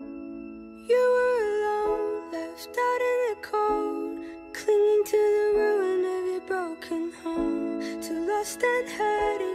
You were alone, left out in the cold, clinging to the ruin of your broken home, too lost and hurting.